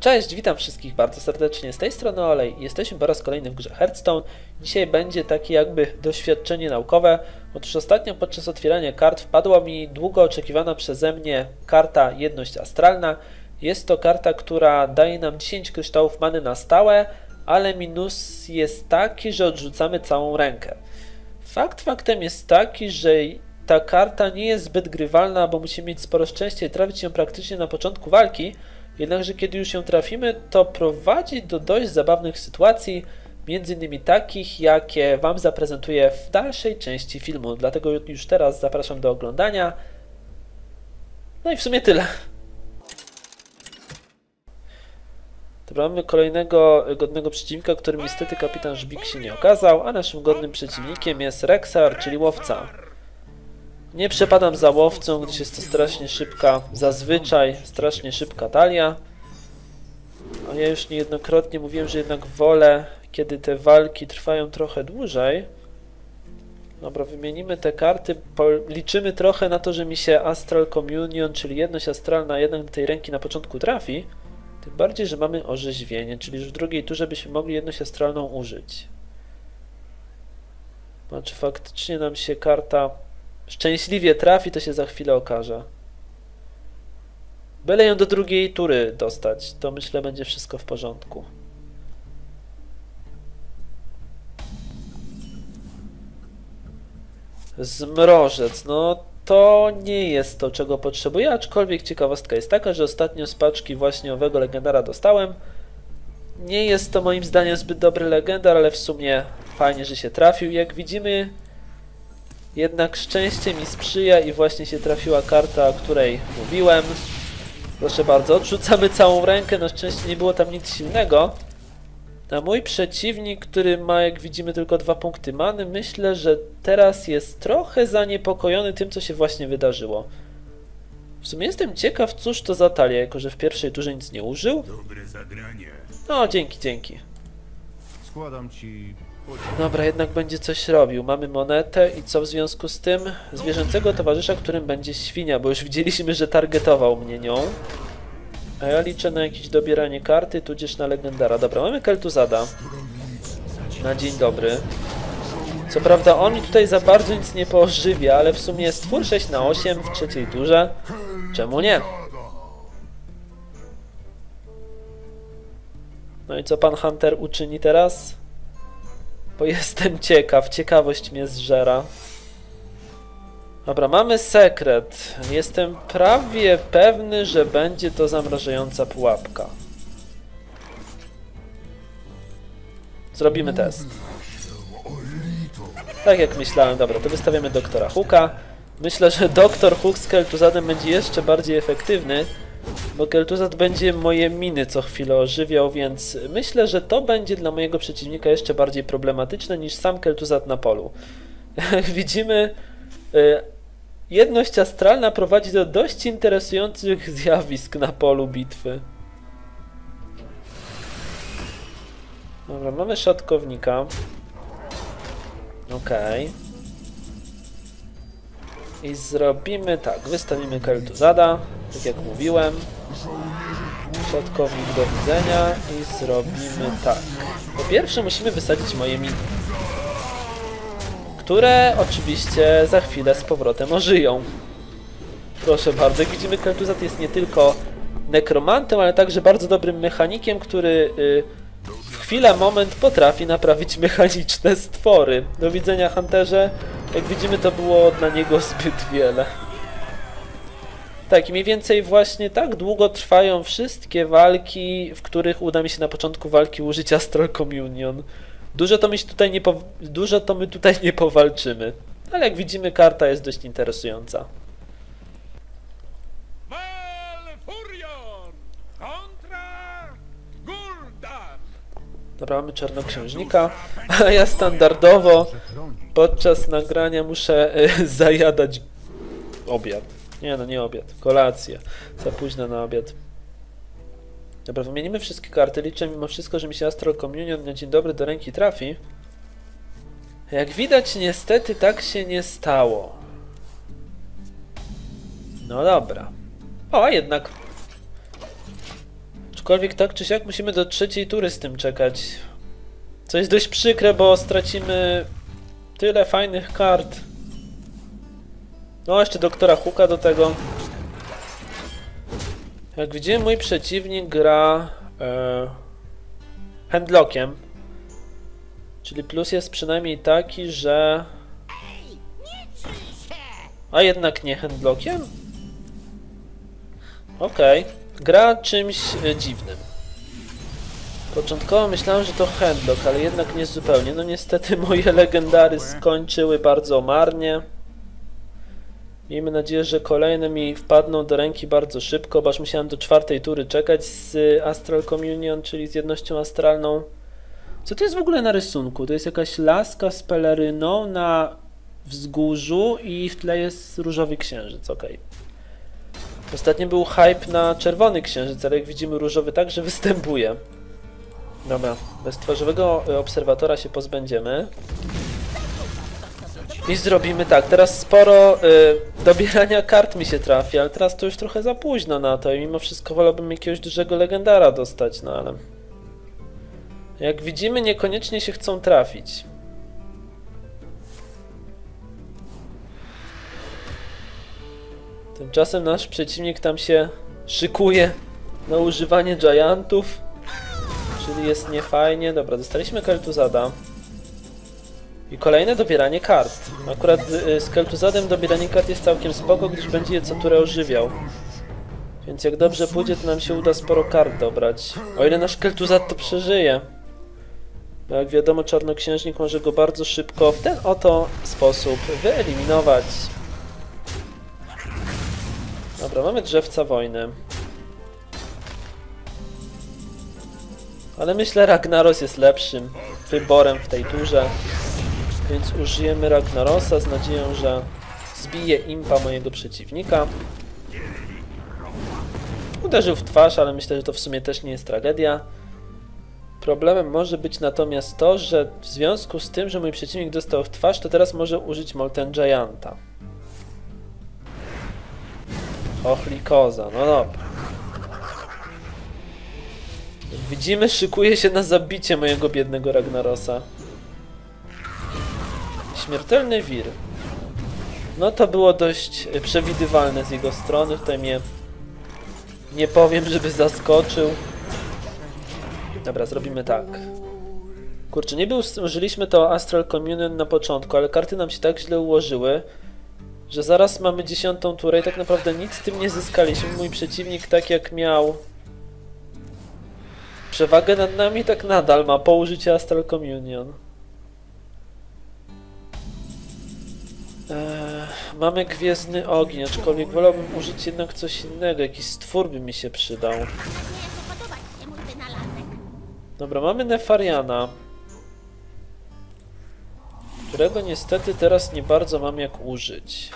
Cześć, witam wszystkich bardzo serdecznie. Z tej strony Olej. Jesteśmy po raz kolejny w grze Hearthstone. Dzisiaj będzie takie jakby doświadczenie naukowe. Otóż ostatnio podczas otwierania kart wpadła mi długo oczekiwana przeze mnie karta Jedność Astralna. Jest to karta, która daje nam 10 kryształów many na stałe, ale minus jest taki, że odrzucamy całą rękę. Fakt faktem jest taki, że ta karta nie jest zbyt grywalna, bo musimy mieć sporo szczęścia i trafić ją praktycznie na początku walki. Jednakże kiedy już ją trafimy, to prowadzi do dość zabawnych sytuacji, między innymi takich, jakie Wam zaprezentuję w dalszej części filmu. Dlatego już teraz zapraszam do oglądania. No i w sumie tyle. Dobra, mamy kolejnego godnego przeciwnika, którym niestety kapitan Żbik się nie okazał, a naszym godnym przeciwnikiem jest Rexar, czyli łowca. Nie przepadam za łowcą, gdyż jest to strasznie szybka, zazwyczaj strasznie szybka talia. A ja już niejednokrotnie mówiłem, że jednak wolę, kiedy te walki trwają trochę dłużej. Dobra, wymienimy te karty, liczymy trochę na to, że mi się Astral Communion, czyli jedność astralna jednak do tej ręki na początku trafi. Tym bardziej, że mamy orzeźwienie, czyli już w drugiej turze byśmy mogli jedność astralną użyć. Znaczy faktycznie nam się karta szczęśliwie trafi, to się za chwilę okaże. Byle ją do drugiej tury dostać, to myślę będzie wszystko w porządku. Zmrożec, no to nie jest to, czego potrzebuję, aczkolwiek ciekawostka jest taka, że ostatnio z paczki właśnie owego legendara dostałem. Nie jest to moim zdaniem zbyt dobry legendar, ale w sumie fajnie, że się trafił. Jak widzimy, jednak szczęście mi sprzyja i właśnie się trafiła karta, o której mówiłem. Proszę bardzo, odrzucamy całą rękę, na szczęście nie było tam nic silnego. A mój przeciwnik, który ma, jak widzimy, tylko dwa punkty many, myślę, że teraz jest trochę zaniepokojony tym, co się właśnie wydarzyło. W sumie jestem ciekaw, cóż to za talia, jako że w pierwszej turze nic nie użył. Dobre zagranie. No, dzięki, dzięki. Składam ci Dobra, jednak będzie coś robił. Mamy monetę i co w związku z tym? Zwierzęcego towarzysza, którym będzie świnia, bo już widzieliśmy, że targetował mnie nią. A ja liczę na jakieś dobieranie karty, tudzież na legendara. Dobra, mamy Keltuzada. Na dzień dobry. Co prawda on mi tutaj za bardzo nic nie poożywia, ale w sumie jest twór 6 na 8 w trzeciej turze. Czemu nie? No i co pan Hunter uczyni teraz? Bo jestem ciekaw, ciekawość mnie zżera. Dobra, mamy sekret. Jestem prawie pewny, że będzie to zamrażająca pułapka. Zrobimy test. Tak jak myślałem, dobra, to wystawiamy doktora Hooka. Myślę, że doktor Hook z Keltuzadem będzie jeszcze bardziej efektywny, bo Keltuzad będzie moje miny co chwilę ożywiał, więc myślę, że to będzie dla mojego przeciwnika jeszcze bardziej problematyczne niż sam Keltuzad na polu. Widzimy, y, jedność astralna prowadzi do dość interesujących zjawisk na polu bitwy. Dobra, mamy szatkownika. Okej. Okay. I zrobimy tak, wystawimy Keltuzada, tak jak mówiłem. Szatkownik do widzenia i zrobimy tak. Po pierwsze musimy wysadzić moje miny. Które oczywiście za chwilę z powrotem ożyją. Proszę bardzo, jak widzimy Keltuzat jest nie tylko nekromantem, ale także bardzo dobrym mechanikiem, który y, w chwilę, moment potrafi naprawić mechaniczne stwory. Do widzenia Hunterze. Jak widzimy to było dla niego zbyt wiele. Tak, i mniej więcej właśnie tak długo trwają wszystkie walki, w których uda mi się na początku walki użyć Astral Communion. Dużo to tutaj nie, dużo to my tutaj nie powalczymy. Ale jak widzimy karta jest dość interesująca. Dobra, mamy czarnoksiężnika, a ja standardowo podczas nagrania muszę y, zajadać obiad. Nie no, nie obiad, kolację. Za późno na obiad. Dobra, wymienimy wszystkie karty. Liczę mimo wszystko, że mi się Astral Communion na dzień dobry do ręki trafi. Jak widać, niestety tak się nie stało. No dobra. O, a jednak Aczkolwiek tak czy siak musimy do trzeciej tury z tym czekać. Co jest dość przykre, bo stracimy tyle fajnych kart. No, jeszcze doktora Huka do tego. Jak widzimy, mój przeciwnik gra e, handlockiem. Czyli plus jest przynajmniej taki, że... A jednak nie handlockiem? Okej. Gra czymś e, dziwnym. Początkowo myślałem, że to handlock, ale jednak nie zupełnie. No niestety moje legendary skończyły bardzo marnie. Miejmy nadzieję, że kolejne mi wpadną do ręki bardzo szybko, bo aż musiałem do czwartej tury czekać z Astral Communion, czyli z jednością astralną. Co to jest w ogóle na rysunku? To jest jakaś laska z peleryną na wzgórzu i w tle jest różowy księżyc, okej. Ostatnio był hype na czerwony księżyc, ale jak widzimy różowy także występuje. Dobra, bez twarzowego obserwatora się pozbędziemy. I zrobimy tak, teraz sporo y, dobierania kart mi się trafi, ale teraz to już trochę za późno na to i mimo wszystko wolałbym jakiegoś dużego legendara dostać, no ale... Jak widzimy, niekoniecznie się chcą trafić. Tymczasem nasz przeciwnik tam się szykuje na używanie giantów, czyli jest niefajnie. Dobra, dostaliśmy Keltuzada. I kolejne dobieranie kart. Akurat y, z Keltuzadem dobieranie kart jest całkiem spoko, gdyż będzie je co turę ożywiał. Więc jak dobrze pójdzie, to nam się uda sporo kart dobrać. O ile nasz Keltuzad to przeżyje. Bo jak wiadomo, Czarnoksiężnik może go bardzo szybko w ten oto sposób wyeliminować. Dobra, mamy drzewca wojny. Ale myślę Ragnaros jest lepszym wyborem w tej turze. Więc użyjemy Ragnarosa z nadzieją, że zbije impa mojego przeciwnika. Uderzył w twarz, ale myślę, że to w sumie też nie jest tragedia. Problemem może być natomiast to, że w związku z tym, że mój przeciwnik dostał w twarz, to teraz może użyć Molten Gianta. Ochlikoza, no dobra. Widzimy, szykuje się na zabicie mojego biednego Ragnarosa. Śmiertelny wir. No to było dość e, przewidywalne z jego strony. Tutaj mnie nie powiem, żeby zaskoczył. Dobra, zrobimy tak. Kurczę, nie był, użyliśmy to Astral Communion na początku, ale karty nam się tak źle ułożyły, że zaraz mamy dziesiątą turę i tak naprawdę nic z tym nie zyskaliśmy. Mój przeciwnik tak jak miał przewagę nad nami, tak nadal ma po użyciu Astral Communion. Eee, mamy Gwiezdny Ogień, aczkolwiek wolałbym użyć jednak coś innego, jakiś stwór by mi się przydał. Dobra, mamy Nefariana, którego niestety teraz nie bardzo mam jak użyć.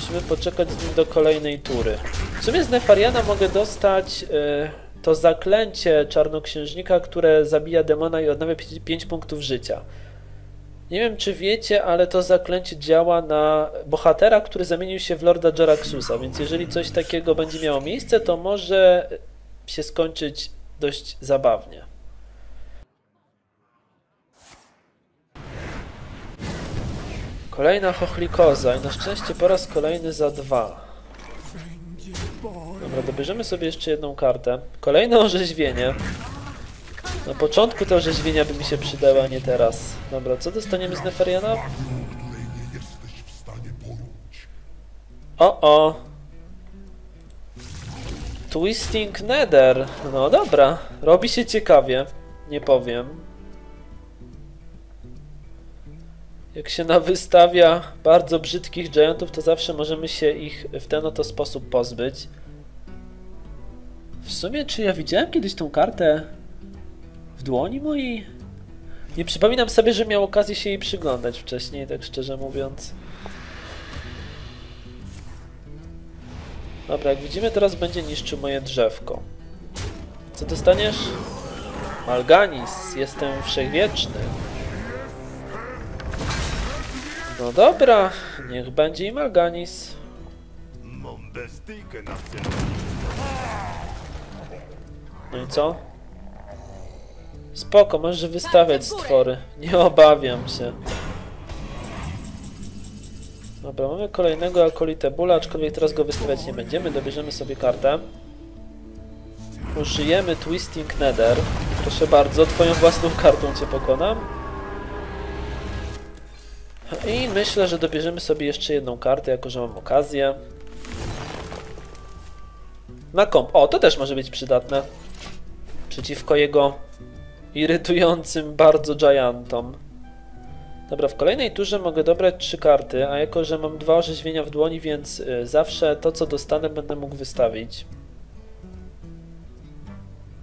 Musimy poczekać z nim do kolejnej tury. W sumie z Nefariana mogę dostać e, to zaklęcie Czarnoksiężnika, które zabija demona i odnawia 5 punktów życia. Nie wiem czy wiecie, ale to zaklęcie działa na bohatera, który zamienił się w Lorda Jaraxusa, więc jeżeli coś takiego będzie miało miejsce, to może się skończyć dość zabawnie. Kolejna chochlikoza i na szczęście po raz kolejny za dwa. Dobra, dobierzemy sobie jeszcze jedną kartę. Kolejne orzeźwienie. Na początku te orzeźwienia by mi się przydały, a nie teraz. Dobra, co dostaniemy z Neferiana? O, o. Twisting Nether. No dobra, robi się ciekawie. Nie powiem. Jak się nawystawia bardzo brzydkich giantów, to zawsze możemy się ich w ten oto sposób pozbyć. W sumie, czy ja widziałem kiedyś tą kartę w dłoni mojej? Nie przypominam sobie, że miał okazję się jej przyglądać wcześniej, tak szczerze mówiąc. Dobra, jak widzimy, teraz będzie niszczył moje drzewko. Co dostaniesz? Malganis, jestem wszechwieczny. No dobra, niech będzie i Malganis. Mam bestyjkę na. No i co? Spoko, możesz wystawiać stwory. Nie obawiam się. Dobra, mamy kolejnego akolitę bóla, aczkolwiek teraz go wystawiać nie będziemy. Dobierzemy sobie kartę. Użyjemy Twisting Nether. Proszę bardzo, twoją własną kartą cię pokonam. I myślę, że dobierzemy sobie jeszcze jedną kartę, jako że mam okazję. Na komp. O, to też może być przydatne. Przeciwko jego irytującym bardzo giantom. Dobra, w kolejnej turze mogę dobrać trzy karty, a jako, że mam dwa orzeźwienia w dłoni, więc y, zawsze to, co dostanę, będę mógł wystawić.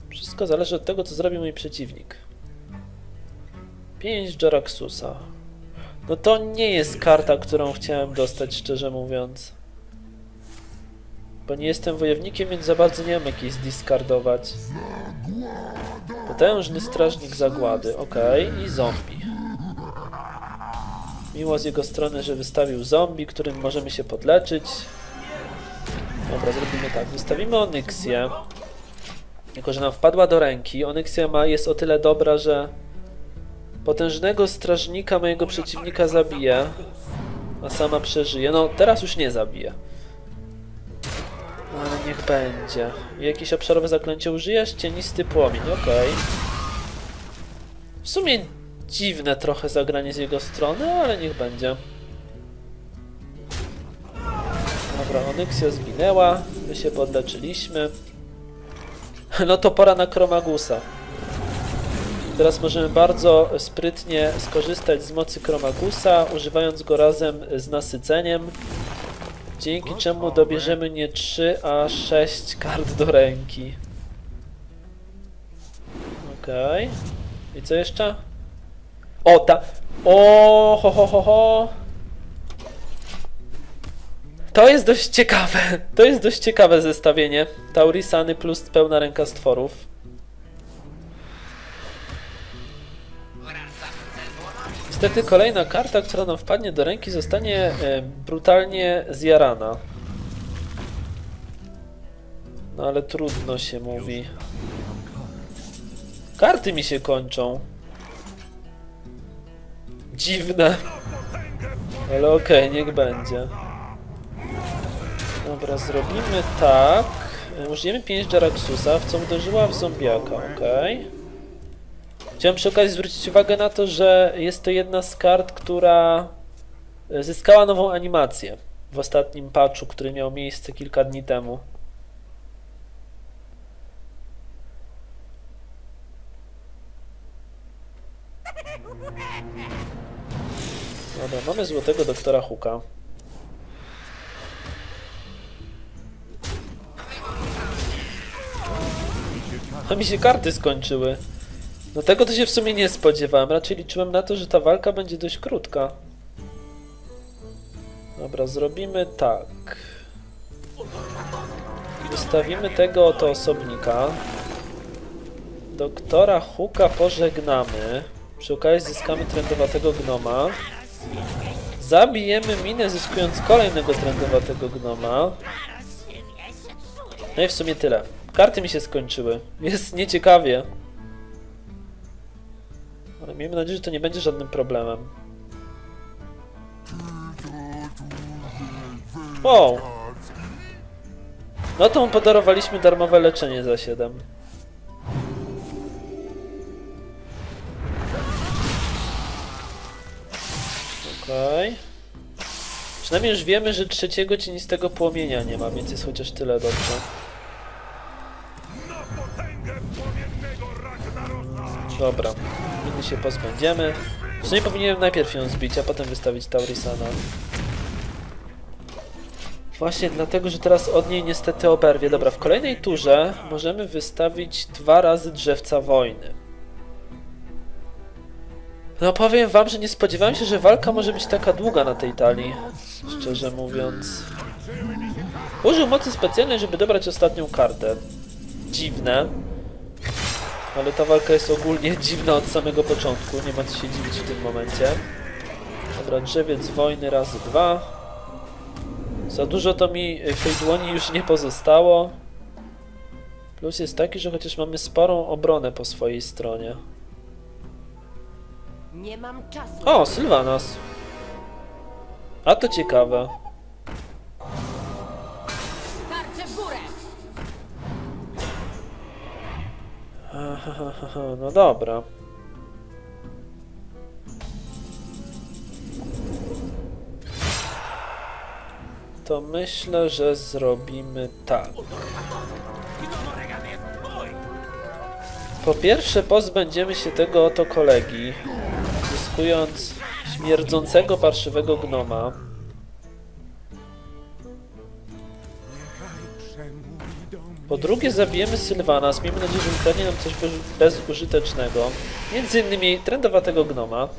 Wszystko zależy od tego, co zrobi mój przeciwnik. 5 Jaraxusa. No to nie jest karta, którą chciałem dostać, szczerze mówiąc. Bo nie jestem wojownikiem, więc za bardzo nie mam jakiejś discardować. Potężny strażnik zagłady, okej, i zombie. Miło z jego strony, że wystawił zombie, którym możemy się podleczyć. Dobra, zrobimy tak. Wystawimy Onyxię. Jako, że nam wpadła do ręki, Onyxia ma, jest o tyle dobra, że potężnego strażnika mojego przeciwnika zabije, a sama przeżyje. No, teraz już nie zabije. No, ale niech będzie. Jakieś obszarowe zaklęcie użyjesz? Cienisty płomień, okej. W sumie dziwne trochę zagranie z jego strony, ale niech będzie. Dobra, Onyxia zginęła, my się podleczyliśmy. No to pora na Kromagusa. Teraz możemy bardzo sprytnie skorzystać z mocy Kromagusa, używając go razem z nasyceniem. Dzięki czemu dobierzemy nie 3, a 6 kart do ręki. Okej. I co jeszcze? O, ta... O, ho, ho, ho, ho. To jest dość ciekawe. To jest dość ciekawe zestawienie. Taurisany plus pełna ręka stworów. Niestety kolejna karta, która nam wpadnie do ręki zostanie e, brutalnie zjarana. No ale trudno się mówi. Karty mi się kończą. Dziwne. Ale okej, niech będzie. Dobra, zrobimy tak. E, Użyjemy 5 Jaraxusa, w co uderzyła w zombiaka, okej. Chciałem przy okazji zwrócić uwagę na to, że jest to jedna z kart, która e, zyskała nową animację w ostatnim patchu, który miał miejsce kilka dni temu. Dobra, mamy złotego doktora Huka. A mi się karty skończyły. No tego to się w sumie nie spodziewałem. Raczej liczyłem na to, że ta walka będzie dość krótka. Dobra, zrobimy tak. Wystawimy tego oto osobnika. Doktora Huka pożegnamy. Przy okazji zyskamy trendowatego gnoma. Zabijemy minę, zyskując kolejnego trendowatego gnoma. No i w sumie tyle. Karty mi się skończyły. Jest nieciekawie. Miejmy nadzieję, że to nie będzie żadnym problemem. Wow! No to mu podarowaliśmy darmowe leczenie za 7. Okej. Przynajmniej już wiemy, że trzeciego cienistego płomienia nie ma, więc jest chociaż tyle dobrze. Dobra, miny się pozbędziemy. W sumie powinienem najpierw ją zbić, a potem wystawić Taurisana. Właśnie dlatego, że teraz od niej niestety oberwie. Dobra, w kolejnej turze możemy wystawić dwa razy drzewca wojny. No powiem wam, że nie spodziewałem się, że walka może być taka długa na tej talii. Szczerze mówiąc. Użył mocy specjalnej, żeby dobrać ostatnią kartę. Dziwne. Ale ta walka jest ogólnie dziwna od samego początku, nie ma co się dziwić w tym momencie. Dobra, drzewiec wojny razy dwa. Za dużo to mi w tej dłoni już nie pozostało. Plus jest taki, że chociaż mamy sporą obronę po swojej stronie. Nie mam czasu. O, Sylvanas. A to ciekawe. No dobra. To myślę, że zrobimy tak. Po pierwsze pozbędziemy się tego oto kolegi, zyskując śmierdzącego parszywego gnoma. Po drugie zabijemy Sylvanas, miejmy nadzieję, że ukradnie nam coś bez, bezużytecznego. Między innymi trendowatego gnoma,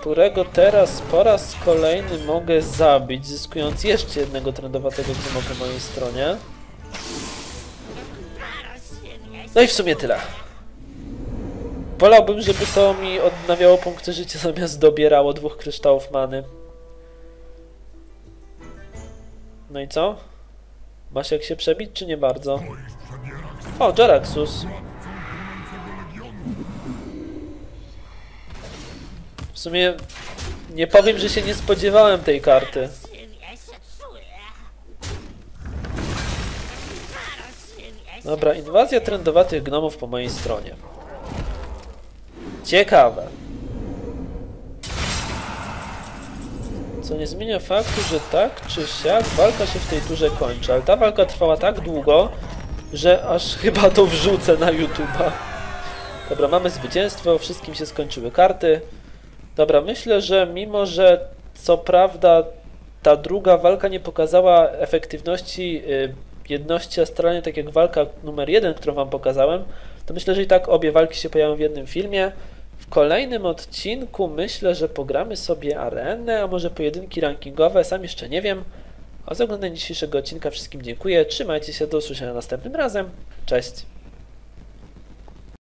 którego teraz po raz kolejny mogę zabić, zyskując jeszcze jednego trendowatego gnoma po mojej stronie. No i w sumie tyle. Wolałbym, żeby to mi odnawiało punkty życia zamiast dobierało dwóch kryształów many. No i co? Masz jak się przebić, czy nie bardzo? O, Jaraxus. W sumie nie powiem, że się nie spodziewałem tej karty. Dobra, inwazja trendowatych gnomów po mojej stronie. Ciekawe. Co nie zmienia faktu, że tak czy siak walka się w tej turze kończy, ale ta walka trwała tak długo, że aż chyba to wrzucę na YouTube'a. Dobra, mamy zwycięstwo, wszystkim się skończyły karty. Dobra, myślę, że mimo, że co prawda ta druga walka nie pokazała efektywności y, jedności astralnej, tak jak walka numer jeden, którą wam pokazałem, to myślę, że i tak obie walki się pojawią w jednym filmie. W kolejnym odcinku myślę, że pogramy sobie arenę, a może pojedynki rankingowe, sam jeszcze nie wiem. A za oglądanie dzisiejszego odcinka wszystkim dziękuję, trzymajcie się, do usłyszenia następnym razem, cześć!